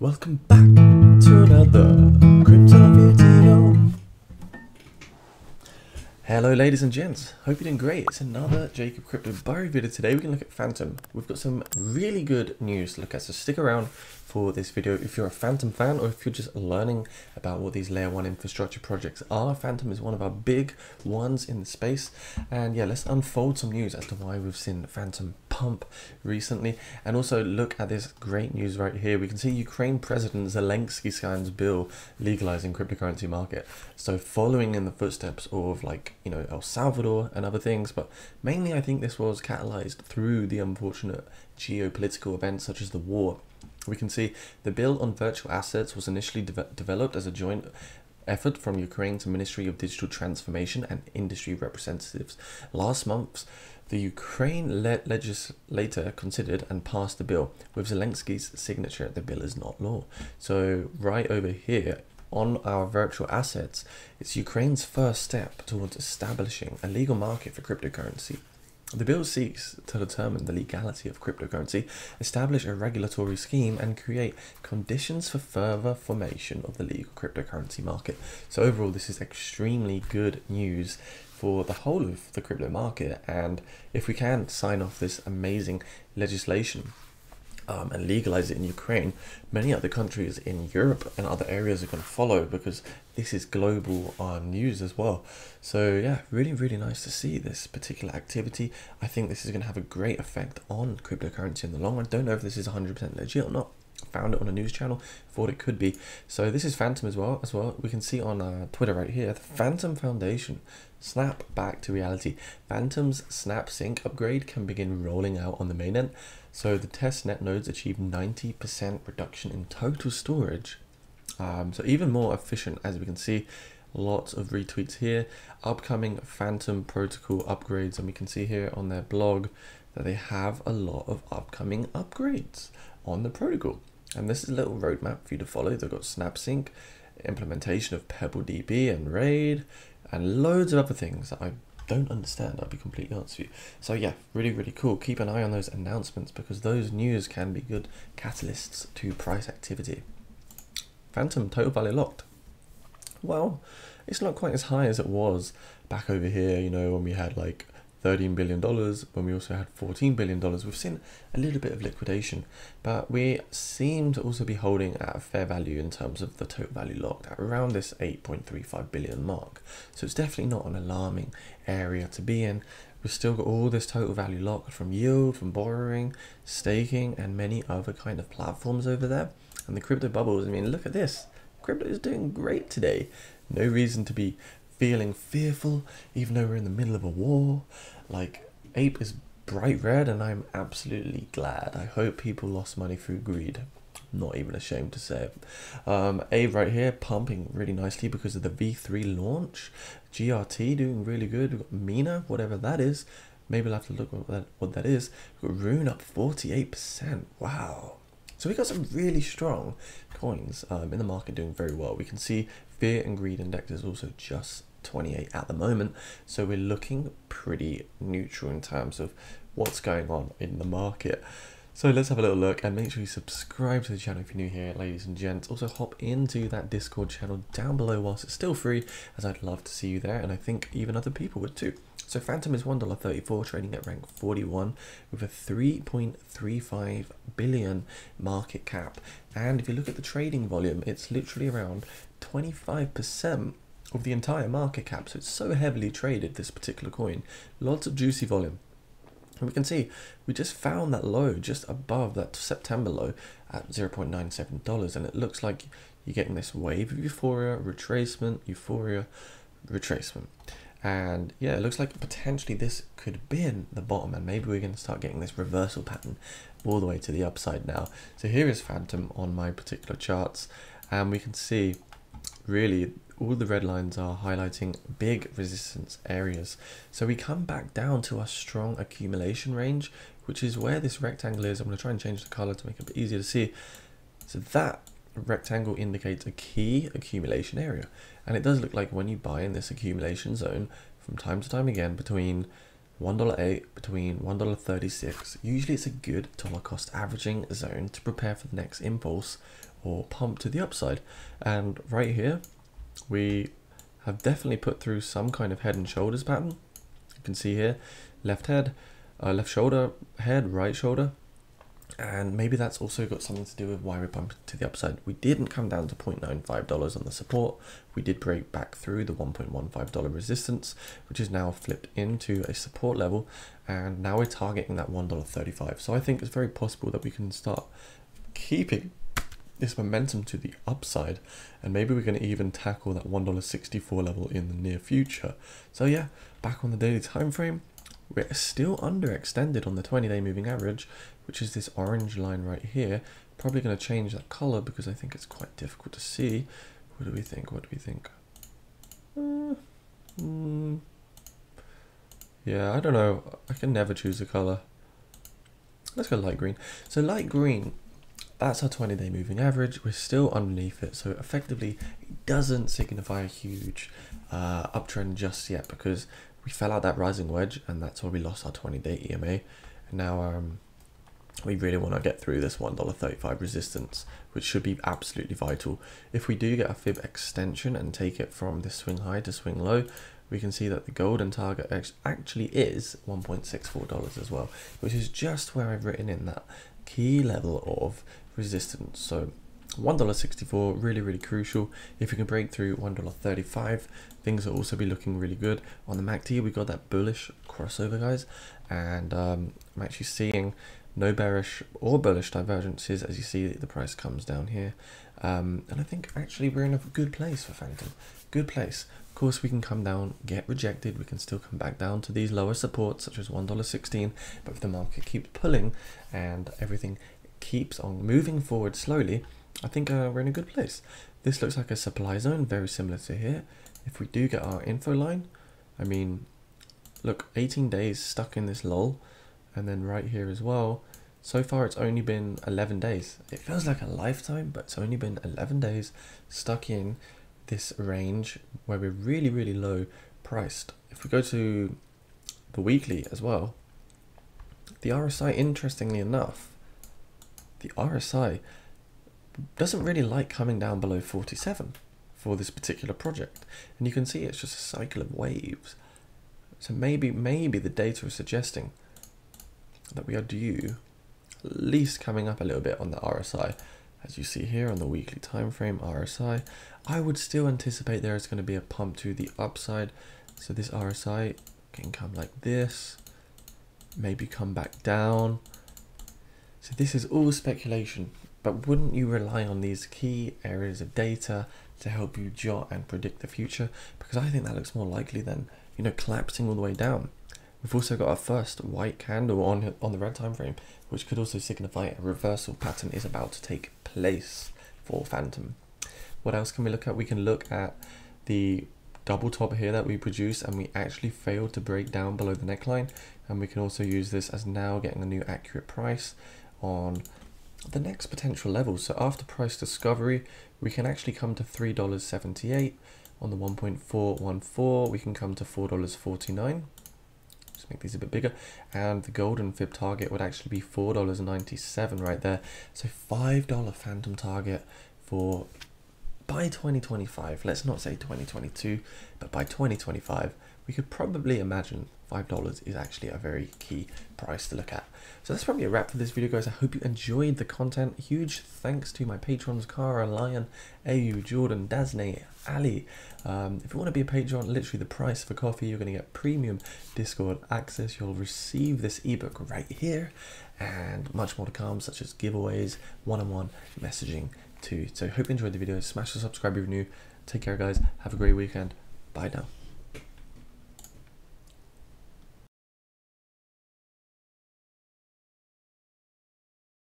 Welcome back to another Crypto video. Hello ladies and gents, hope you're doing great. It's another Jacob Crypto Bury video today. Going to look at Fantom. We've got some really good news to look at, so stick around for this video if you're a Fantom fan or if you're just learning about what these layer 1 infrastructure projects are. Fantom is one of our big ones in the space and yeah let's unfold some news as to why we've seen Fantom pump recently and also look at this great news right here. We can see Ukraine President Zelensky signs bill legalizing cryptocurrency market. So following in the footsteps of like you know El Salvador and other things but mainly I think this was catalyzed through the unfortunate geopolitical events such as the war we can see the bill on virtual assets was initially de developed as a joint effort from Ukraine's Ministry of Digital Transformation and industry representatives. Last month, the Ukraine-led legislator considered and passed the bill. With Zelensky's signature, the bill is not law. So right over here, on our virtual assets, it's Ukraine's first step towards establishing a legal market for cryptocurrency. The bill seeks to determine the legality of cryptocurrency, establish a regulatory scheme, and create conditions for further formation of the legal cryptocurrency market. So, overall, this is extremely good news for the whole of the crypto market. And if we can sign off this amazing legislation, um, and legalize it in Ukraine, many other countries in Europe and other areas are going to follow because this is global uh, news as well. So yeah, really, really nice to see this particular activity. I think this is going to have a great effect on cryptocurrency in the long run. Don't know if this is 100% legit or not. Found it on a news channel, thought it could be. So this is Fantom as well. As well, we can see on uh, Twitter right here, the Fantom Foundation. Snap back to reality. Fantom's Snap Sync upgrade can begin rolling out on the mainnet. So the testnet nodes achieve 90% reduction in total storage. Um, so even more efficient as we can see. Lots of retweets here. Upcoming Fantom protocol upgrades and we can see here on their blog that they have a lot of upcoming upgrades on the protocol. And this is a little roadmap for you to follow. They've got SnapSync, implementation of PebbleDB and RAID, and loads of other things that I don't understand, I'll be completely honest with you. So yeah, really, really cool. Keep an eye on those announcements because those news can be good catalysts to price activity. Fantom total value locked. Well, it's not quite as high as it was back over here, you know, when we had like $13 billion, when we also had $14 billion. We've seen a little bit of liquidation, but we seem to also be holding at a fair value in terms of the total value locked at around this 8.35 billion mark. So it's definitely not an alarming area to be in. We've still got all this total value locked from yield, from borrowing, staking, and many other kind of platforms over there. And the crypto bubbles, I mean, look at this. Crypto is doing great today. No reason to be feeling fearful, even though we're in the middle of a war. Like, Ape is bright red, and I'm absolutely glad. I hope people lost money through greed. Not even ashamed to say it. Um, Ape right here pumping really nicely because of the V3 launch. GRT doing really good. We've got Mina, whatever that is. Maybe we'll have to look what that, what that is. We've got Rune up 48%. Wow. So we got some really strong coins um, in the market doing very well. We can see Fear and Greed Index is also just 28 at the moment. So we're looking pretty neutral in terms of what's going on in the market. So let's have a little look and make sure you subscribe to the channel if you're new here, ladies and gents. Also hop into that Discord channel down below whilst it's still free, as I'd love to see you there, and I think even other people would too. So Fantom is $1.34, trading at rank 41 with a 3.35 billion market cap. And if you look at the trading volume, it's literally around 25% of the entire market cap. So it's so heavily traded, this particular coin. Lots of juicy volume. And we can see we just found that low just above that September low at $0.97. And it looks like you're getting this wave of euphoria, retracement, euphoria, retracement. And yeah, it looks like potentially this could be in the bottom and maybe we're going to start getting this reversal pattern all the way to the upside now. So here is Fantom on my particular charts and we can see really all the red lines are highlighting big resistance areas. So we come back down to our strong accumulation range, which is where this rectangle is. I'm going to try and change the color to make it a bit easier to see. So that rectangle indicates a key accumulation area. And it does look like when you buy in this accumulation zone from time to time again between $1.08 between $1.36. Usually it's a good dollar cost averaging zone to prepare for the next impulse or pump to the upside. And right here, we have definitely put through some kind of head and shoulders pattern. You can see here, left head, uh, left shoulder, head, right shoulder, and maybe that's also got something to do with why we bumped to the upside. We didn't come down to $0.95 on the support. We did break back through the $1.15 resistance, which is now flipped into a support level. And now we're targeting that $1.35. So I think it's very possible that we can start keeping this momentum to the upside and maybe we're going to even tackle that $1.64 level in the near future. So yeah, back on the daily time frame, we're still underextended on the 20 day moving average, which is this orange line right here. Probably going to change that color because I think it's quite difficult to see. What do we think? What do we think? Uh, mm, yeah, I don't know. I can never choose a color. Let's go light green. So light green, that's our 20 day moving average. We're still underneath it. So effectively, it doesn't signify a huge uh, uptrend just yet because we fell out that rising wedge and that's why we lost our 20 day EMA. And now um, we really want to get through this $1.35 resistance, which should be absolutely vital. If we do get a fib extension and take it from this swing high to swing low, we can see that the golden target actually is $1.64 as well, which is just where I've written in that key level of resistance. So $1.64 really really crucial. If we can break through $1.35 things will also be looking really good. On the MACD we got that bullish crossover guys. And um, I'm actually seeing no bearish or bullish divergences as you see the price comes down here. Um, and I think actually we're in a good place for Fantom. Good place. Of course we can come down get rejected. We can still come back down to these lower supports such as $1.16 but if the market keeps pulling and everything keeps on moving forward slowly I think uh, we're in a good place. This looks like a supply zone, very similar to here. If we do get our info line, I mean, look, 18 days stuck in this lull. And then right here as well, so far it's only been 11 days. It feels like a lifetime, but it's only been 11 days stuck in this range where we're really, really low priced. If we go to the weekly as well, the RSI, interestingly enough, the RSI doesn't really like coming down below 47 for this particular project. And you can see it's just a cycle of waves. So maybe, maybe the data is suggesting that we are due at least coming up a little bit on the RSI. As you see here on the weekly time frame RSI, I would still anticipate there is going to be a pump to the upside. So this RSI can come like this, maybe come back down. So this is all speculation. But wouldn't you rely on these key areas of data to help you jot and predict the future? Because I think that looks more likely than, you know, collapsing all the way down. We've also got our first white candle on, on the red time frame, which could also signify a reversal pattern is about to take place for Fantom. What else can we look at? We can look at the double top here that we produced and we actually failed to break down below the neckline. And we can also use this as now getting a new accurate price on the next potential level. So after price discovery, we can actually come to $3.78 on the 1.414. We can come to $4.49. Just make these a bit bigger. And the golden fib target would actually be $4.97 right there. So $5 Fantom target for by 2025. Let's not say 2022, but by 2025, we could probably imagine $5 is actually a very key price to look at. So that's probably a wrap for this video, guys. I hope you enjoyed the content. Huge thanks to my patrons, Cara, Lion, AU, Jordan, Dasney, Ali. Um, if you want to be a patron, literally the price for coffee, you're going to get premium Discord access. You'll receive this ebook right here and much more to come, such as giveaways, one-on-one -on -one messaging too. So hope you enjoyed the video. Smash the subscribe if you're new. Take care, guys. Have a great weekend. Bye now.